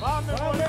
Vamos,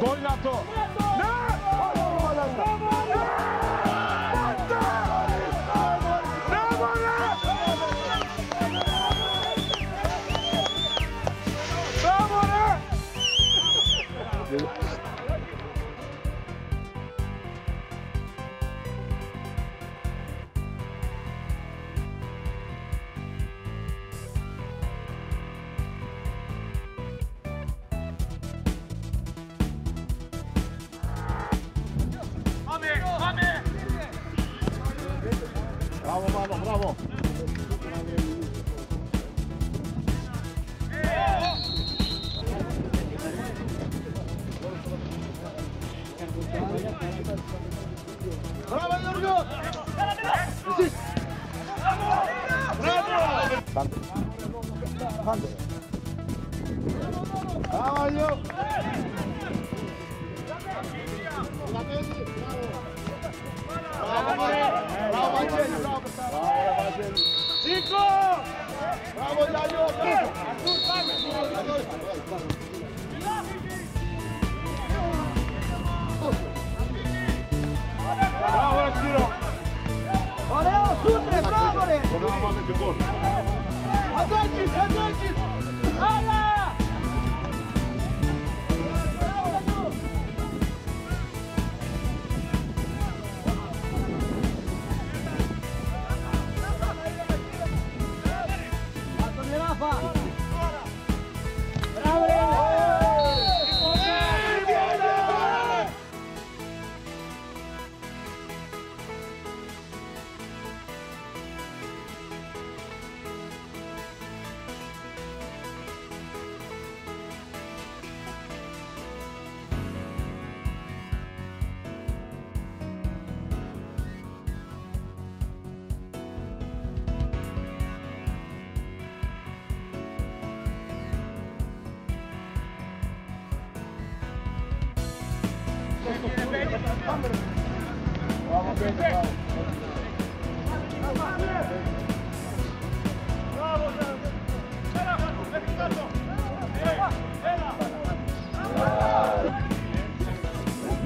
Gol nato! Bravo, bravo, bravo. Bravo, Giorgio! Precis! Bravo! Bravo, Gio! Bravo, Marcello! Bravo, Marcello! Bravo, Cinco! Vamos, Daniel! Arthur, vamos! Bravo, Ciro! Valeu, Sutre! Bravo, Ore! Avantes, avantes!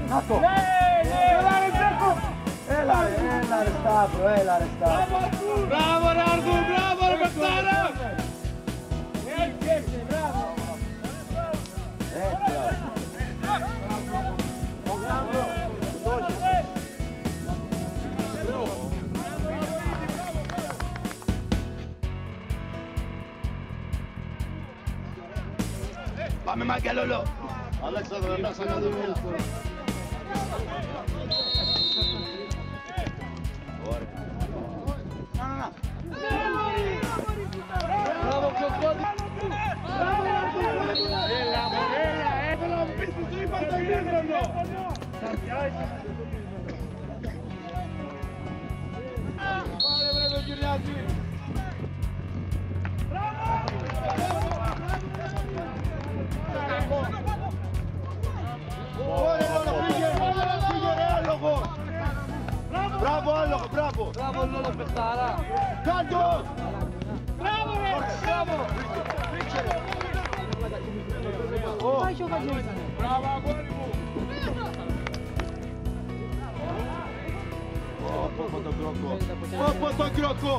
Nato! Bravo! Eh, bravo! Vamos Magalolo! Alexander, Figlie, Figueiredo, gol! Bravo, Allo, bravo! Bravo Lolo Pettara! Caldo! Bravo, bravo! Vai giocare Bravo, Aguero! O, popo do kroku! Popo do kroku!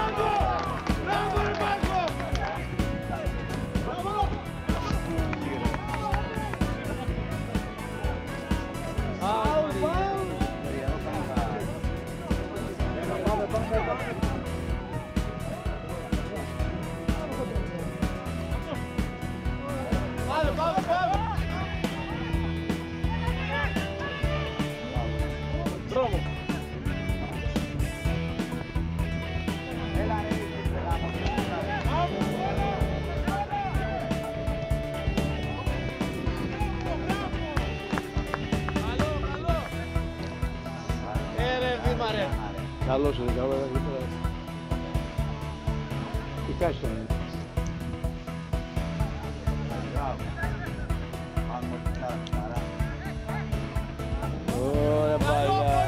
Καλός είναι, καλό είναι. Κοιτάξτε. Ωραία παλιά.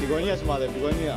Τη γωνία σημαδεύει, τη γωνία.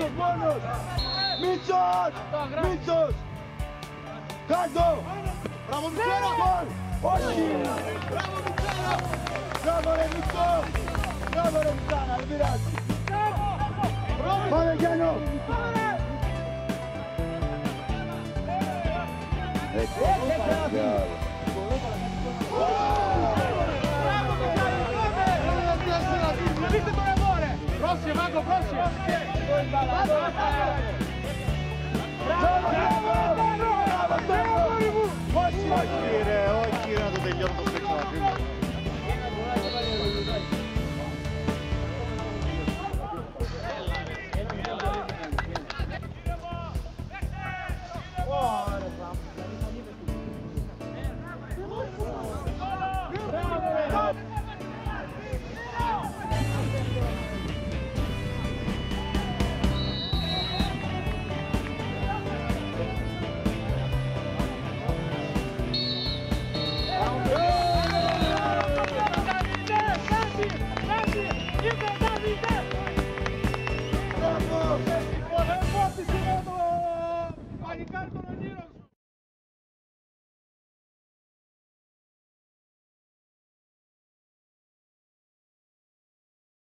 tus manos. Michos, Michos. Caldo. Bravo Michero. Gol. Oshi. Bravo Michero. Bravo Michero. Bravo Michero. Almirante. Valeriano. Bravo Michero. Bravo Michero. Próximo, Marco, próximo.